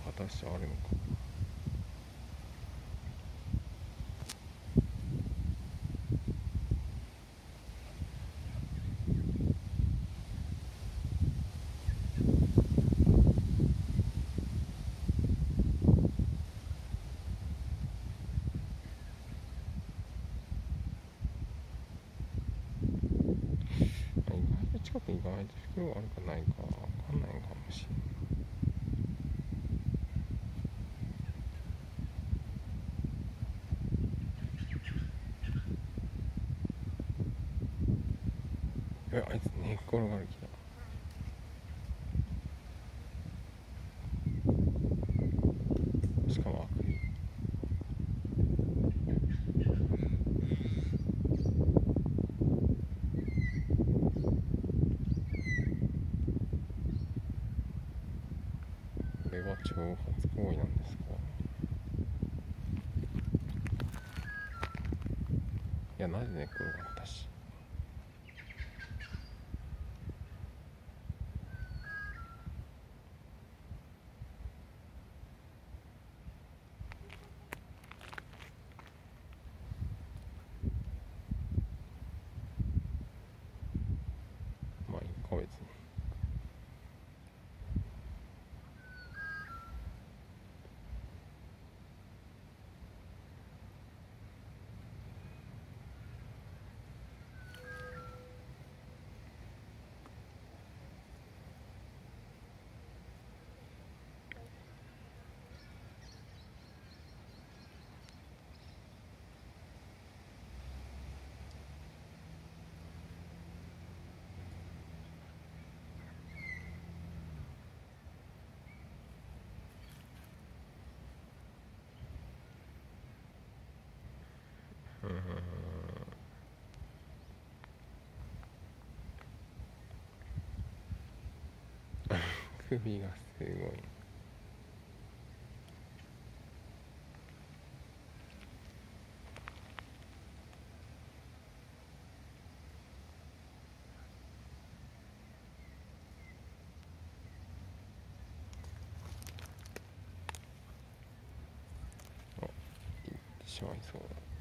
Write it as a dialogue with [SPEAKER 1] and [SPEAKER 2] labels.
[SPEAKER 1] 果たしてあるのか。意外と近くに意外と袋があるかないかわかんないかもしれない。いやあいつ寝っ転がる気だ。しかもあくびこれは挑発行為なんですか。いやなぜ寝っ転がったし。まあいいか別にうーん首がすごい。あ行ってしまいそう。だ